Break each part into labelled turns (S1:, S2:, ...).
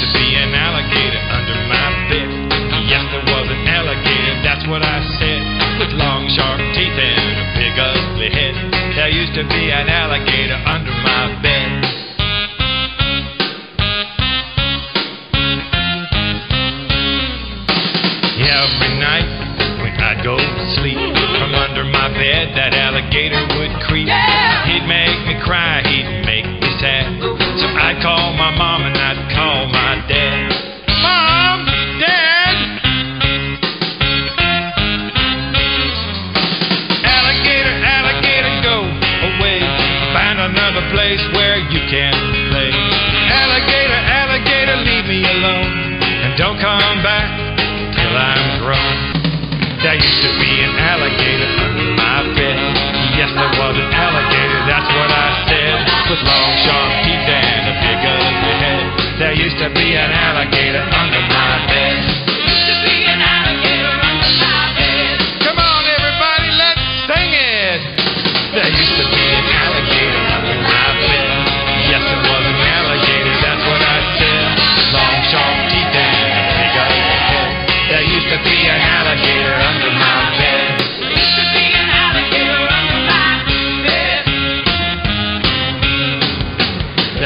S1: to be an alligator under my bed. Yes, there was an alligator, that's what I said. With long, sharp teeth and a big, ugly head. There used to be an alligator under my bed. Every night when I'd go to sleep, from under my bed that alligator would creep. Yeah! He'd make me cry, he'd make me sad. So I'd call my mom and I'd call place where you can play. Alligator,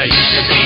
S1: Yeah.